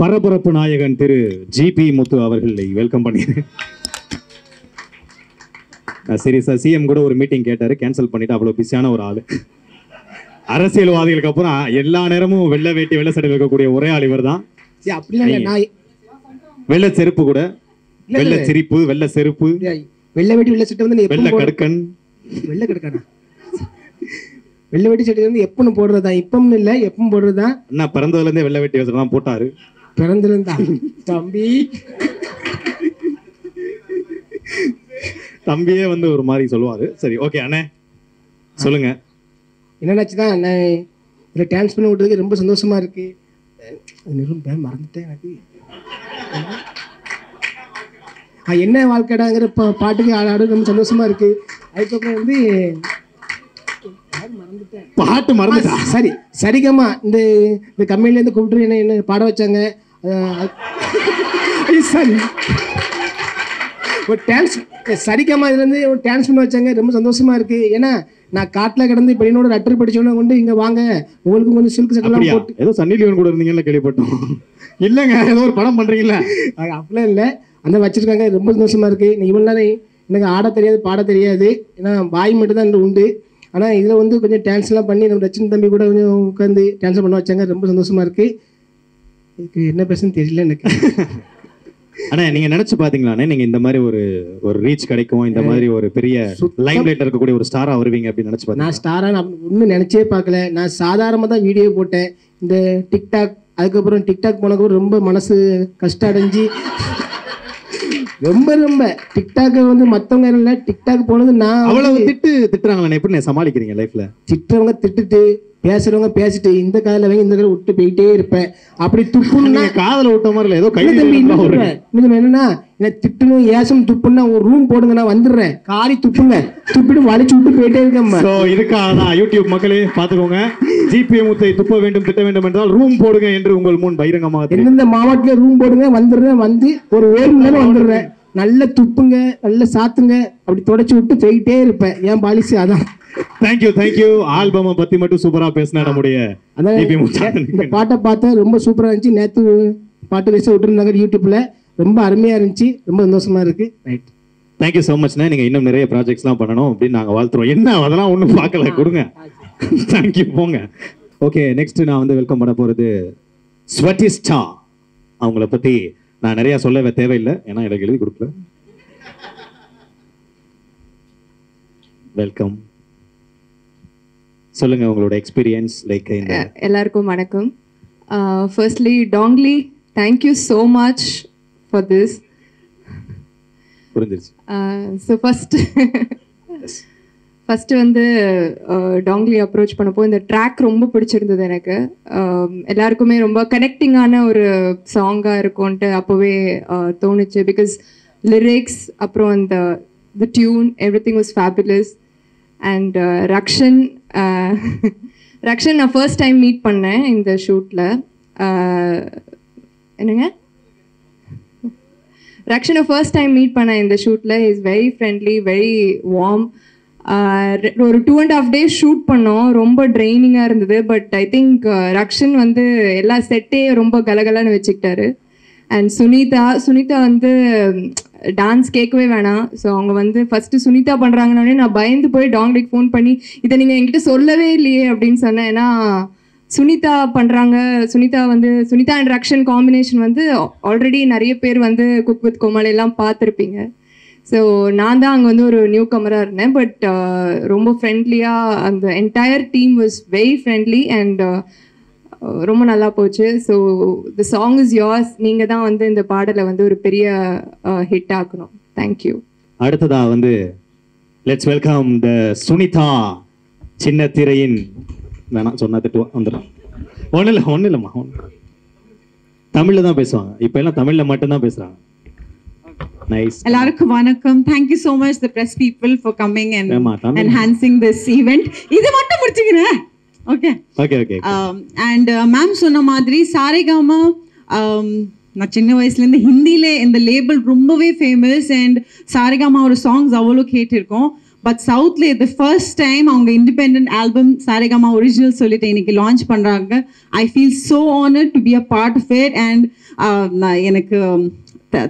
பரபரப்பு நாயகன் திரு ஜிபி முத்து அவர்களை வெல்கம் பண்ணிடுறேன் சீரியஸா சிஎம் கூட ஒரு மீட்டிங் கேட்டாரு. கேன்சல் பண்ணிட்டு அவ்வளவு பிஸியான ஒரு ஆளு. அரசியல்வாதிகளுக்கு அப்புறம் எல்லா நேரமும் வெள்ளை வேட்டி வெள்ளை சட்டை இருக்கக்கூடிய ஒரே ஆள் இவர் தான் நான் வெள்ளை செருப்பு கூட. வெள்ளை சிரிப்பு வெள்ளை செருப்பு. வெள்ளை வெட்டி வெள்ளை சட்டை வந்து நீ வெள்ளை கடுக்கன். வெள்ளை கிடக்கானா? வெள்ளை வெட்டி சட்டை வந்து எப்பன்னு போடுறதா? இப்பம்னு இல்லை எப்பவும் போடுறதா? அண்ணா பிறந்ததுல இருந்தே வெள்ளை வேட்டி வசனம் தான் போட்டாரு. பிறந்திருந்தா. தம்பி. தம்பியே வந்து ஒரு மாதிரி சொல்லுவாரு. சரி ஓகே அண்ணே. சொல்லுங்க. என்னன்னாச்சு தான் நான் இதில் டான்ஸ் பண்ணி விட்டதுக்கு ரொம்ப சந்தோஷமா இருக்கு. பேர் மறந்துட்டேன் எனக்கு. என்ன வாழ்க்கைடாங்கிற பாட்டுக்கு ஆட ஆட ரொம்ப சந்தோஷமா இருக்கு. அதுக்கப்புறம் வந்து பாட்டு மறந்துட்டா? ஆ, சரி சரிகம்மா. இந்த இந்த கம்பெனிலேருந்து கூப்பிட்டு என்ன என்ன பாட வச்சாங்க? சரி. ஒரு டான்ஸ் சரிகம்மா இதுலேருந்து ஒரு டான்ஸ் பண்ண வச்சாங்க. ரொம்ப சந்தோஷமா இருக்கு. ஏன்னா நான் காட்டில் கிடந்து இப்போ என்னோட லெட்டர் படிச்சோன்னே கொண்டு இங்கே வாங்க. உங்களுக்கு கொஞ்சம் சில்க் சட்டெல்லாம் போட்டு ஏதோ சன்னி லியோன் கூட இருந்தீங்கன்னு கேள்விப்பட்டோம். இல்லங்க ஏதோ ஒரு படம் பண்றீங்களா அது அப்படிலாம் இல்லை. அந்த வச்சிருக்காங்க. ரொம்ப சந்தோஷமா இருக்கு. நீ இவ்வளோ நேரம் எனக்கு ஆட தெரியாது பாட தெரியாது. ஏன்னா வாய் மட்டும் தான் உண்டு. ஆனால் இதில் வந்து கொஞ்சம் டான்ஸ்லாம் பண்ணி நம்ம ரச்சின் தம்பி கூட கொஞ்சம் உட்காந்து டான்ஸ் பண்ண வச்சாங்க. ரொம்ப சந்தோஷமா இருக்கு. இதுக்கு என்ன பேசுன்னு தெரியல எனக்கு. அண்ணா நீங்க நினைச்சு பாத்தீங்களாண்ணே நீங்க இந்த மாதிரி ஒரு ஒரு ரீச் கிடைக்கும் இந்த மாதிரி ஒரு பெரிய லைம் லைட்ல இருக்கக்கூடிய ஒரு ஸ்டாரா வருவீங்க அப்படின்னு நினைச்சு பாத்தீங்க நான் ஸ்டாராக நான் ஒன்றும் நினச்சே பார்க்கல. நான் சாதாரணமாக தான் வீடியோ போட்டேன். இந்த டிக்டாக் அதுக்கப்புறம் டிக்டாக் போனதுக்கப்புறம் ரொம்ப மனசு கஷ்டம் அடைஞ்சு ரொம்ப. ரொம்ப டிக்டாக் வந்து மற்றவங்க இல்லை. டிக்டாக் போனது நான் அவ்வளவு திட்டு திட்டுறாங்களே எப்படி நான் சமாளிக்கிறீங்க லைஃப்ல திட்டுறவங்க திட்டுட்டு பேசுறவங்க பேசிட்டு இந்த காதில் வாங்கி இந்த காதில் விட்டு போயிட்டே இருப்பேன். அப்படி துப்புன்னா காதல விட்ட மாதிரி இல்ல ஏதோ கை தம்பி, இன்னும் என்னன்னா என்ன திட்டணும் ஏசம் துப்புன்னா ஒரு ரூம் போடுங்க நான் வந்துடுறேன். காரி துப்புங்க. துப்பிட்டு வலிச்சு விட்டு போயிட்டே இருக்கேன் சோ இதுக்காக யூடியூப் மக்களே பாத்துக்கோங்க ஜிபே முத்தை துப்ப வேண்டும் திட்ட வேண்டும் என்றால் ரூம் போடுங்க என்று உங்கள் முன் பகிரங்கமாக. எந்தெந்த மாவட்டத்துல ரூம் போடுங்க வந்துடுறேன் வந்து ஒரு ஒரு மணி நேரம் வந்துடுறேன். நல்ல துப்புங்க நல்ல சாத்துங்க அப்படி தொடச்சி விட்டு போயிட்டே இருப்பேன். என் பாலிசி அதான். தேங்க்யூ தேங்க்யூ ஆல்பமை பத்தி மட்டும் சூப்பரா பேசினா நம்முடைய இந்த பாட்டை பார்த்தா ரொம்ப சூப்பரா இருந்துச்சு. நேத்து பாட்டு வயசு விட்டுருந்தாங்க யூடியூப்ல ரொம்ப அருமையா இருந்துச்சு. ரொம்ப சந்தோஷமா இருக்கு. ரைட் தேங்க்யூ ஸோ மச்ண்ணே நீங்க இன்னும் நிறைய ப்ராஜெக்ட்ஸ்லாம் பண்ணணும் அப்படின்னு நாங்க வாழ்த்துறோம். என்ன அதெல்லாம் ஒன்றும் பார்க்கல. கொடுங்க. தேங்க்யூ போங்க. ஓகே நெக்ஸ்ட் நான் வந்து வெல்கம் பண்ண போறது ஸ்வட்டிஸ்டா அவங்கள பத்தி நான் நிறைய சொல்லவே தேவையில்லை. ஏன்னா எனக்கு எழுதி கொடுக்கல. வெல்கம் சொல்லுங்க உங்களோட எக்ஸ்பீரியன்ஸ் லைக் எல்லாருக்கும் வணக்கம். Firstly டாங்லி thank you so much for this புரிஞ்சிருச்சு. ஸோ ஃபஸ்ட் ஃபஸ்ட்டு வந்து டாங்லி அப்ரோச் பண்ணப்போ இந்த ட்ராக் ரொம்ப பிடிச்சிருந்தது எனக்கு. எல்லாருக்குமே ரொம்ப கனெக்டிங்கான ஒரு சாங்காக இருக்கும்ன்ட்டு அப்போவே தோணுச்சு. பிகாஸ் லிரிக்ஸ் அப்புறம் அந்த the tune everything was fabulous and Rakshan Rakshan நான் ஃபர்ஸ்ட் டைம் மீட் பண்ணேன் இந்த ஷூட்டில் என்னங்க? ரக்ஷனை ஃபர்ஸ்ட் டைம் மீட் பண்ணேன் இந்த ஷூட்டில் is very friendly very warm ஒரு two and half days shoot பண்ணோம். ரொம்ப ட்ரைனிங்காக இருந்தது. பட் ஐ திங்க் ரக்ஷன் வந்து எல்லா செட்டே ரொம்ப கலகலன்னு வச்சுக்கிட்டாரு. அண்ட் சுனிதா சுனிதா வந்து டான்ஸ் கேட்கவே வேணாம். ஸோ அவங்க வந்து ஃபஸ்ட்டு சுனிதா பண்ணுறாங்கன்னே நான் பயந்து போய் டாங்லிக்கு ஃபோன் பண்ணி இதை நீங்கள் என்கிட்ட சொல்லவே இல்லையே அப்படின்னு சொன்னேன். ஏன்னா சுனிதா பண்ணுறாங்க சுனிதா வந்து சுனிதா அண்ட் ரக்ஷன் காம்பினேஷன் வந்து ஆல்ரெடி நிறைய பேர் வந்து குக் வித் கோமாளி எல்லாம் பார்த்துருப்பீங்க. ஸோ நான் தான் அங்கே வந்து ஒரு நியூ கமராக இருந்தேன் பட் ரொம்ப ஃப்ரெண்ட்லியாக அந்த entire team was very friendly and ரொம்ப நல்லா போச்சு. So the song is yours. நீங்கள் தான் வந்து இந்த பாடலை வந்து ஒரு பெரிய ஹிட் ஆக்கணும். தேங்க்யூ அடுத்ததா வந்து லெட்ஸ் வெல்கம் த சுனிதா சின்ன திரையின் வேணாம் சொன்னா திட்டுவா வந்துடும் ஒன்றும் இல்லை ஒன்றும் இல்லைம்மா ஒன்றும் தமிழ்ல தான் பேசுவாங்க. இப்போ எல்லாம் தமிழ்ல மட்டும்தான் பேசுறாங்க. நைஸ் எல்லாருக்கும் வணக்கம். Thank you so much the press people for coming and ஏமா தமிழ் enhancing this event. இது மட்டும் முடிச்சுக்கிறேன். Okay okay okay and ma'am சொன்ன மாதிரி சாரேகாமா நான் சின்ன வயசுலேருந்து ஹிந்தியில் இந்த லேபிள் ரொம்பவே ஃபேமஸ் அண்ட் சாரேகாமாவோட சாங்ஸ் அவ்வளோ கேட்டிருக்கோம். பட் சவுத்ல இது ஃபர்ஸ்ட் டைம் அவங்க இண்டிபெண்ட் ஆல்பம் சாரேகாமா ஒரிஜினல் சொல்லிட்டு இன்னைக்கு லான்ச் பண்றாங்க. I feel so honour to be a part of it and எனக்கு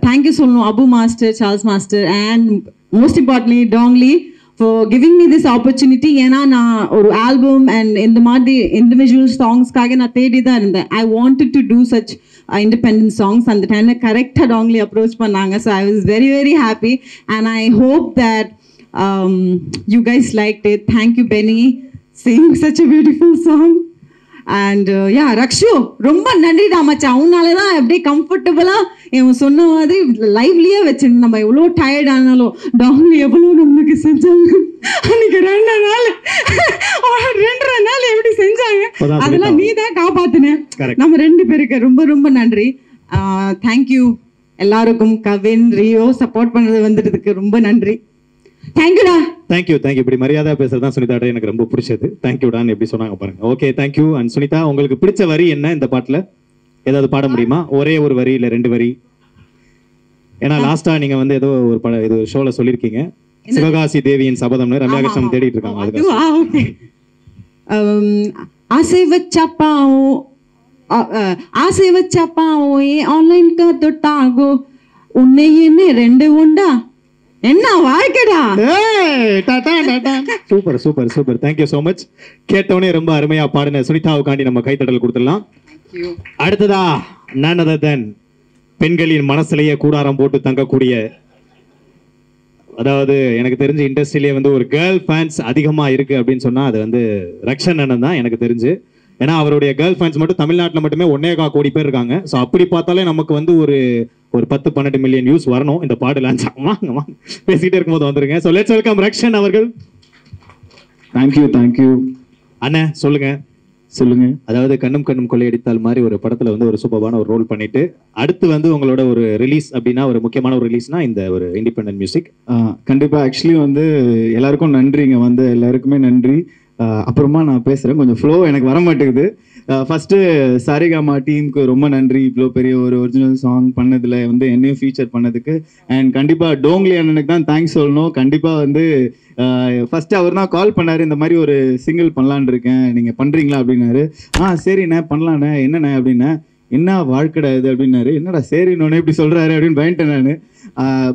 தேங்க்யூ சொல்லணும். Abu master Charles master and most importantly டாங்லி for giving me this opportunity ஏன்னா நான் ஒரு ஆல்பம் அண்ட் இந்த மாதிரி இண்டிவிஜுவல் சாங்ஸ்க்காக நான் தேடி தான் இருந்தேன் I wanted to do such independent songs அந்த டைமில் கரெக்டாக டாங்லி அப்ரோச் பண்ணாங்க. So I was very very happy and I hope that you guys like it thank you Benny sing such a beautiful song and yeah Rakshu ரொம்ப நன்றிடா மச்சான். அவனால தான் அப்படியே கம்ஃபர்டபுளாக இவன் சொன்ன மாதிரி லைவ்லியே வச்சிருந்தேன். நம்ம எவ்வளோ டயர்ட் ஆனாலும் டாங்லி எவ்வளோ நம்மளுக்கு செஞ்சாங்க. அன்னைக்கு ரெண்டு நாள் ரெண்டரை நாள் எப்படி செஞ்சாங்க. அதெல்லாம் நீ தான் காப்பாத்தின. நம்ம ரெண்டு பேருக்கு ரொம்ப ரொம்ப நன்றி. தேங்க்யூ எல்லாருக்கும் கவின் ரியோ சப்போர்ட் பண்ணது வந்துடுறதுக்கு ரொம்ப நன்றி. தேங்க்யூடா தேங்க்யூ தேங்க்யூ இப்படி மரியாதை பேசுறது தான் சுனிதாட்ட எனக்கு ரொம்ப பிடிச்சது. தேங்க்யூடான்னு எப்படி சொன்னாங்க பாருங்க. ஓகே தேங்க்யூ அண்ட் சுனிதா உங்களுக்கு பிடிச்ச வரி என்ன இந்த பாட்டுல? ஏதாவது பாட முடியுமா? ஒரே ஒரு வரி இல்ல ரெண்டு வரி? ஏன்னா லாஸ்டா நீங்க வந்து ஏதோ ஒரு பட இது ஷோல சொல்லிருக்கீங்க சிவகாசி தேவியின் சபதம்னு ரம்யா கிருஷ்ணன் தேடிட்டு இருக்காங்க. அதுக்கு ஆசை வச்சா பாவம். ஆசை வச்சா பாவம். ஏன் ஆன்லைன் தொட்டாகோ? உன்னை என்ன ரெண்டு உண்டா? என்ன வாழ்க்கைடா? Super super super. Thank you so much கேட்டவனே ரொம்ப அருமையா பாடின சுனிதாவுக்காண்டி நம்ம கைத்தட்டல் கொடுத்துடலாம். அடுத்ததா none other than பெண்களின் மனசுலயே கூடாரம் போட்டு தங்கக்கூடிய அதாவது எனக்கு தெரிஞ்ச இண்டஸ்ட்ரியிலே வந்து ஒரு கேர்ள் ஃபேன்ஸ் அதிகமா இருக்கு அப்படின்னு சொன்னா அது வந்து ரக்ஷன் அண்ணன் தான் எனக்கு தெரிஞ்சு. ஏன்னா அவருடைய கேர்ள் ஃபேன்ஸ் மட்டும் தமிழ்நாட்டில் மட்டுமே ஒன்னே கா கோடி பேர் இருக்காங்க. ஸோ அப்படி பார்த்தாலே நமக்கு வந்து ஒரு ஒரு பத்து பன்னெண்டு மில்லியன் வியூஸ் வரணும். இந்த பாடு லான்ச் வாங்க வாங்க. பேசிக்கிட்டே இருக்கும்போது வந்துருங்க ஸோ லெட்ஸ் வெல்கம் ரக்ஷன் அவர்கள். தேங்க்யூ தேங்க்யூ அண்ணன் சொல்லுங்க. சொல்லுங்க. அதாவது கண்ணும் கண்ணும் கொள்ளையடித்தால் மாதிரி ஒரு படத்துல வந்து ஒரு சூப்பரான ஒரு ரோல் பண்ணிட்டு அடுத்து வந்து உங்களோட ஒரு ரிலீஸ் அப்படின்னா ஒரு முக்கியமான ஒரு ரிலீஸ்னா இந்த ஒரு இண்டிபெண்டன்ட் மியூசிக் கண்டிப்பா. ஆக்சுவலி வந்து எல்லாருக்கும் நன்றிங்க வந்து எல்லாருக்குமே நன்றி. அப்புறமா நான் பேசுறேன். கொஞ்சம் ஃப்ளோ எனக்கு வர மாட்டேங்குது ஃபஸ்ட்டு சாரிகாமா டீமுக்கு ரொம்ப நன்றி. இவ்வளோ பெரிய ஒரு ஒரிஜினல் சாங் பண்ணதில் வந்து என்னையும் ஃபீச்சர் பண்ணதுக்கு. அண்ட் கண்டிப்பாக டோங்லி அண்ணனுக்கு தான் தேங்க்ஸ் சொல்லணும். கண்டிப்பாக வந்து ஃபஸ்ட்டு அவர் தான் கால் பண்ணார். இந்த மாதிரி ஒரு சிங்கிள் பண்ணலான்னு இருக்கேன். நீங்கள் பண்ணுறீங்களா அப்படின்னாரு. ஆ சரிண்ணே பண்ணலாண்ணே. என்னண்ணே அப்படின்னே என்ன வாழ்க்கடா இது? அப்படின்னாரு. என்னடா சரின்னு இப்படி சொல்கிறாரு அப்படின்னு பயன்ட்டேன் நான்.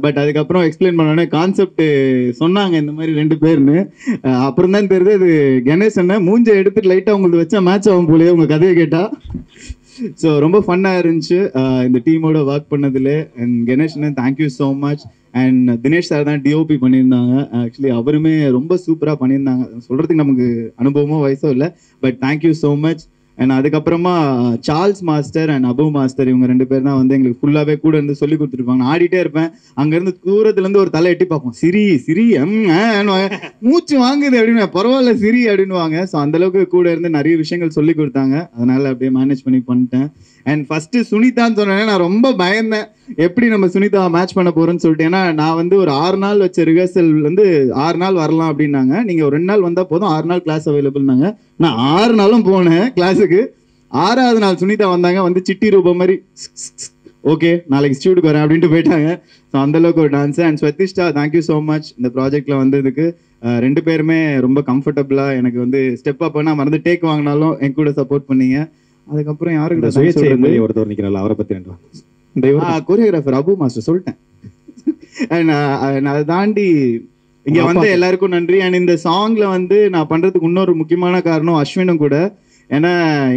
பட் அதுக்கப்புறம் எக்ஸ்பிளைன் பண்ணோன்னே கான்செப்ட் சொன்னாங்க இந்த மாதிரி ரெண்டு பேர்னு. அப்புறம் தான் தெரியுது அது கணேஷ் அண்ணன் மூஞ்ச எடுத்துட்டு லைட்டாக உங்களுக்கு வச்சா மேட்ச் ஆகும் போலயே உங்கள் கதையை கேட்டால் ஸோ ரொம்ப ஃபன்னாக இருந்துச்சு. இந்த டீமோட ஒர்க் பண்ணதில். அண்ட் கணேஷ் அண்ணன் thank you so much and Dinesh sir தான் டிஓபி பண்ணியிருந்தாங்க. ஆக்சுவலி அவருமே ரொம்ப சூப்பராக பண்ணியிருந்தாங்க. சொல்கிறதுக்கு நமக்கு அனுபவமோ வயசோ இல்லை. But thank you so much and அதுக்கப்புறமா Charles master and Abu master இவங்க ரெண்டு பேர் தான் வந்து எங்களுக்கு ஃபுல்லாகவே கூட இருந்து சொல்லி கொடுத்துருப்பாங்க. நான் ஆடிட்டே இருப்பேன். அங்கேருந்து தூரத்துலேருந்து ஒரு தலை எட்டி பார்ப்போம். சிரி சிரி எம் மூச்சு வாங்குது அப்படின்னு பரவாயில்ல சிரி அப்படின்னுவாங்க. ஸோ அந்த அளவுக்கு கூட இருந்து நிறைய விஷயங்கள் சொல்லி கொடுத்தாங்க. அதனால அப்படியே மேனேஜ் பண்ணி பண்ணிட்டேன். அண்ட் ஃபர்ஸ்ட் சுனிதான்னு சொன்னேன் நான் ரொம்ப பயந்தேன். எப்படி நம்ம சுனிதா மேட்ச் பண்ண போறோம்னு சொல்லிட்டு. ஏன்னா நான் வந்து ஒரு ஆறு நாள் வச்ச ரிஹர்சல் வந்து ஆறு நாள் வரலாம் அப்படின்னாங்க. நீங்க ஒரு ரெண்டு நாள் வந்தா போதும் ஆறு நாள் கிளாஸ் அவைலபிள்னாங்க நான் ஆறு நாளும் போனேன் கிளாஸுக்கு ஆறாவது நாள் சுனிதா வந்தாங்க வந்து சிட்டி ரூபம் மாதிரி ஓகே நாளைக்கு ஸ்டூடியோக்கு வரேன் அப்படின்ட்டு போயிட்டாங்க. ஸோ அந்தளவுக்கு ஒரு dance and Swathishta thank you so much இந்த ப்ராஜெக்ட்ல வந்ததுக்கு. ரெண்டு பேருமே ரொம்ப கம்ஃபர்டபுளாக எனக்கு வந்து ஸ்டெப் அப் பண்ணா மறந்து டேக் வாங்கினாலும் என் கூட சப்போர்ட் பண்ணீங்க. அதுக்கப்புறம் யாருக்கு சுயேட்சை எம்எல்ஏ ஒருத்தர் நிக்கிறாள் அவரை பத்தி ரெண்டு கொரியோகிராஃபர் அபு மாஸ்டர் சொல்லிட்டேன். அதை தாண்டி இங்க வந்து எல்லாருக்கும் நன்றி. அண்ட் இந்த சாங்ல வந்து நான் பண்றதுக்கு இன்னொரு முக்கியமான காரணம் அஸ்வினும் கூட. ஏன்னா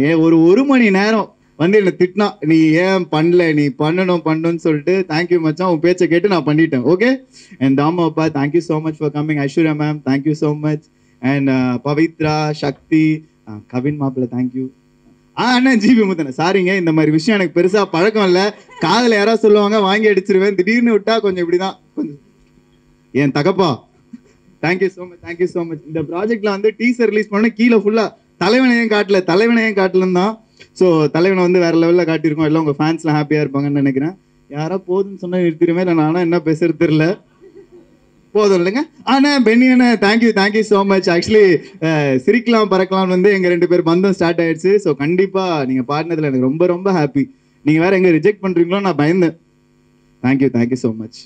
ஏன் ஒரு ஒரு மணி நேரம் வந்து என்ன திட்டினா நீ ஏன் பண்ணல? நீ பண்ணணும் பண்ணணும்னு சொல்லிட்டு தேங்க்யூ மச்சான். உன் பேச்சை கேட்டு நான் பண்ணிட்டேன். ஓகே அண்ட் தாமா அப்பா thank you so much for coming Aishwarya ma'am thank you so much and Pavithra Sakthi Kavin மாப்பிள்ள தேங்க்யூ ஆ ஜிபி முத்தன சாரிங்க இந்த மாதிரி விஷயம் எனக்கு பெருசா பழக்கம் இல்ல. காதல யாராவது சொல்லுவாங்க வாங்கி அடிச்சிருவேன். திடீர்னு விட்டா கொஞ்சம் இப்படிதான். கொஞ்சம். என் தகப்பா? Thank you so much thank you so much இந்த ப்ராஜெக்ட்ல வந்து டீசர் ரிலீஸ் பண்ண கீழே ஃபுல்லா தலைவனையும் காட்டல தலைவனையும் காட்டலன்னு தான். ஸோ தலைவனை வந்து வேற லெவல்ல காட்டியிருக்கோம். எல்லாம் உங்க ஃபேன்ஸ்லாம் ஹாப்பியா இருப்பாங்கன்னு நினைக்கிறேன். யாரா போதுன்னு சொன்னா நிறுத்திடுமே இல்லை என்ன பேசுறது தெரியல. போதும் இல்லைங்க ஆனால் Benny Anna thank you thank you so much actually சிரிக்கலாம் பறக்கலாம் வந்து எங்க ரெண்டு பேர் பந்தம் ஸ்டார்ட் ஆயிடுச்சு. ஸோ கண்டிப்பா நீங்க பாடினதுல எனக்கு ரொம்ப ரொம்ப ஹாப்பி நீங்க வேற எங்க ரிஜெக்ட் பண்றீங்களோ நான் பயந்தேன். Thank you thank you so much